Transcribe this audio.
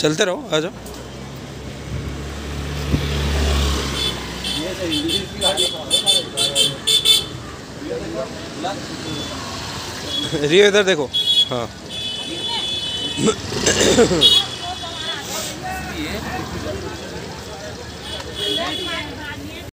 चलते रहो आ जाओ। रियो इधर देखो। हाँ।